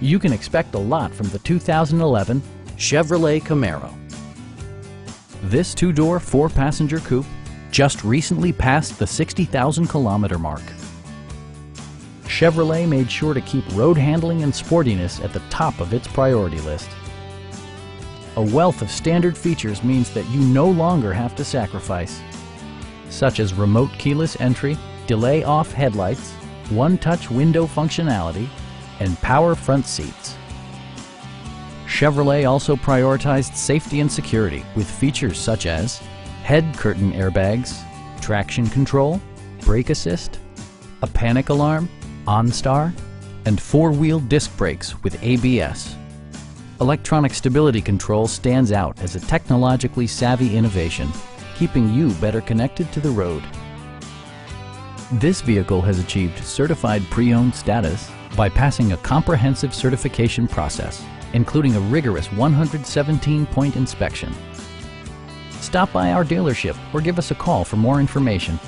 You can expect a lot from the 2011 Chevrolet Camaro. This two-door, four-passenger coupe just recently passed the 60,000 kilometer mark. Chevrolet made sure to keep road handling and sportiness at the top of its priority list. A wealth of standard features means that you no longer have to sacrifice, such as remote keyless entry, delay off headlights, one-touch window functionality, and power front seats. Chevrolet also prioritized safety and security with features such as head curtain airbags, traction control, brake assist, a panic alarm, OnStar, and four-wheel disc brakes with ABS. Electronic stability control stands out as a technologically savvy innovation, keeping you better connected to the road. This vehicle has achieved certified pre-owned status by passing a comprehensive certification process, including a rigorous 117-point inspection. Stop by our dealership or give us a call for more information.